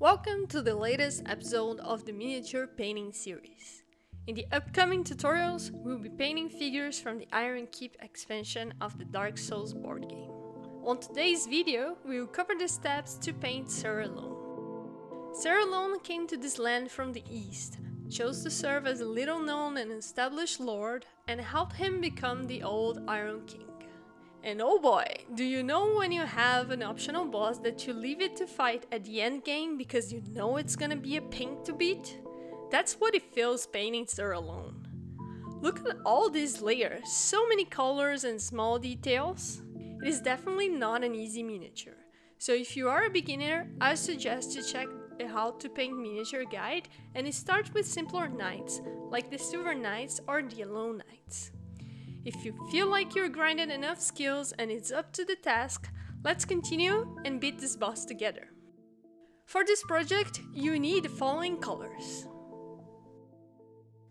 Welcome to the latest episode of the miniature painting series. In the upcoming tutorials, we'll be painting figures from the Iron Keep expansion of the Dark Souls board game. On today's video, we will cover the steps to paint Sir Alonne. Cerulon came to this land from the east, chose to serve as a little known and established lord, and helped him become the old Iron King. And oh boy, do you know when you have an optional boss that you leave it to fight at the end game because you know it's gonna be a pink to beat? That's what it feels painting Alonne. Look at all these layers, so many colors and small details. It is definitely not an easy miniature. So if you are a beginner, I suggest to check a how to paint miniature guide and start with simpler knights, like the silver knights or the yellow knights. If you feel like you're grinding enough skills and it's up to the task, let's continue and beat this boss together. For this project, you need the following colors.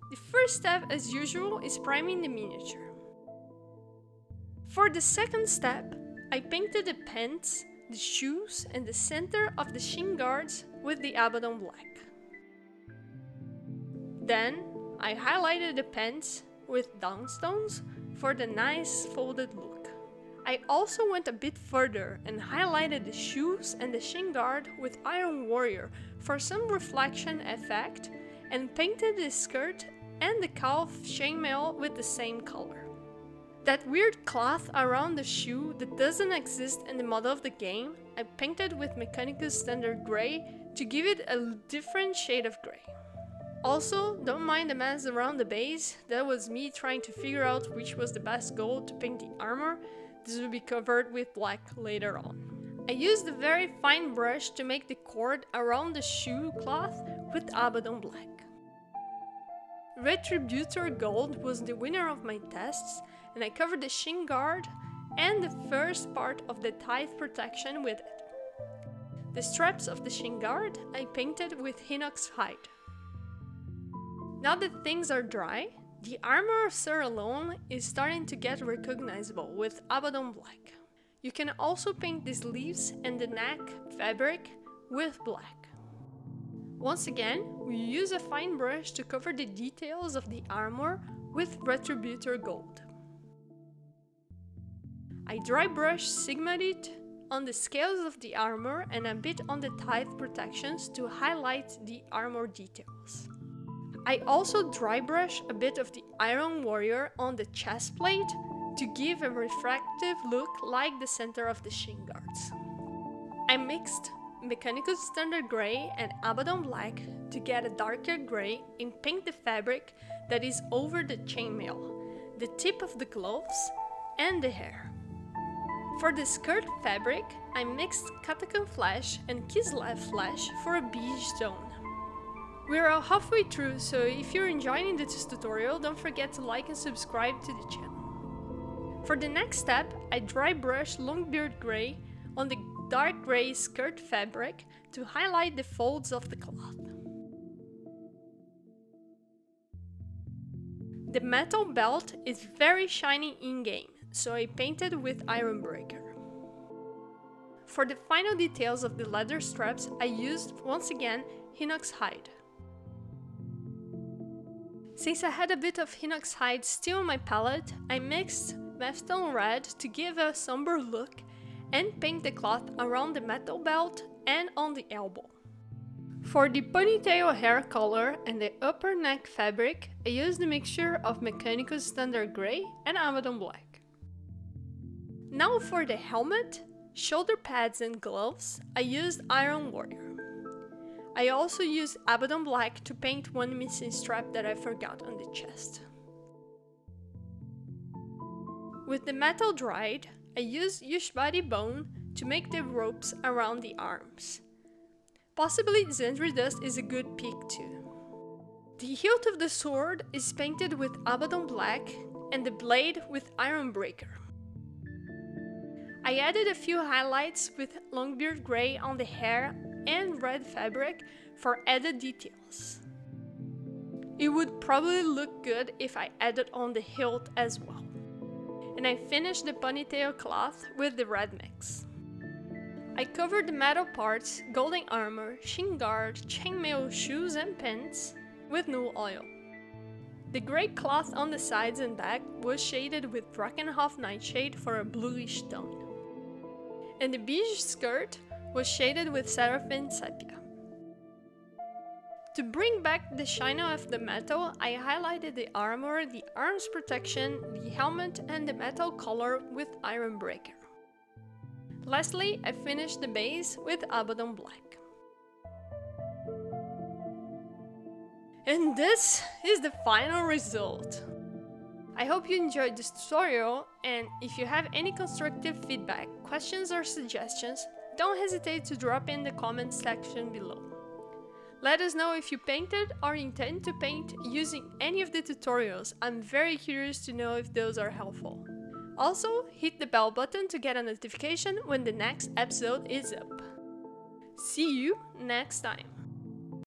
The first step, as usual, is priming the miniature. For the second step, I painted the pants, the shoes, and the center of the shin guards with the Abaddon black. Then, I highlighted the pants with Dawnstones for the nice folded look. I also went a bit further and highlighted the shoes and the shin guard with Iron Warrior for some reflection effect and painted the skirt and the calf chainmail with the same color. That weird cloth around the shoe that doesn't exist in the model of the game, I painted with Mechanicus Standard Grey to give it a different shade of grey. Also, don't mind the mess around the base, that was me trying to figure out which was the best gold to paint the armor, this will be covered with black later on. I used a very fine brush to make the cord around the shoe cloth with Abaddon black. Retributor Gold was the winner of my tests, and I covered the shin guard and the first part of the tithe protection with it. The straps of the shin guard I painted with Rhinox hide. Now that things are dry, the armor of Sir Alonne is starting to get recognizable with Abaddon Black. You can also paint the sleeves and the neck fabric with black. Once again, we use a fine brush to cover the details of the armor with Retributor Gold. I dry brush Sigmarite on the scales of the armor and a bit on the tithe protections to highlight the armor details. I also dry brush a bit of the Iron Warrior on the chest plate to give a refractive look like the center of the shin guards. I mixed Mechanicus Standard Grey and Abaddon Black to get a darker grey and paint the fabric that is over the chainmail, the tip of the gloves, and the hair. For the skirt fabric, I mixed Catacomb Flesh and Kislev Flesh for a beige tone. We're halfway through, so if you're enjoying this tutorial, don't forget to like and subscribe to the channel. For the next step, I dry brush Longbeard Grey on the dark grey skirt fabric to highlight the folds of the cloth. The metal belt is very shiny in-game, so I painted with Iron Breaker. For the final details of the leather straps, I used, once again, Rhinox hide. Since I had a bit of Rhinox hide still on my palette, I mixed Mephiston Red to give a somber look and paint the cloth around the metal belt and on the elbow. For the ponytail hair color and the upper neck fabric, I used a mixture of Mechanicus Standard Grey and Abaddon Black. Now for the helmet, shoulder pads and gloves, I used Iron Warrior. I also used Abaddon Black to paint one missing strap that I forgot on the chest. With the metal dried, I used Ushabti bone to make the ropes around the arms. Possibly Zandri dust is a good pick too. The hilt of the sword is painted with Abaddon Black and the blade with Iron Breaker. I added a few highlights with Longbeard Grey on the hair and red fabric for added details. It would probably look good if I added on the hilt as well. And I finished the ponytail cloth with the red mix. I covered the metal parts, golden armor, shin guard, chainmail shoes and pants with Nuln oil. The grey cloth on the sides and back was shaded with Drakenhof Nightshade for a bluish tone. And the beige skirt was shaded with Seraphim Sepia. To bring back the shine of the metal, I highlighted the armor, the arms protection, the helmet and the metal color with Iron Breaker. Lastly, I finished the base with Abaddon Black. And this is the final result. I hope you enjoyed this tutorial and if you have any constructive feedback, questions or suggestions, don't hesitate to drop in the comment section below. Let us know if you painted or intend to paint using any of the tutorials, I'm very curious to know if those are helpful. Also, hit the bell button to get a notification when the next episode is up. See you next time!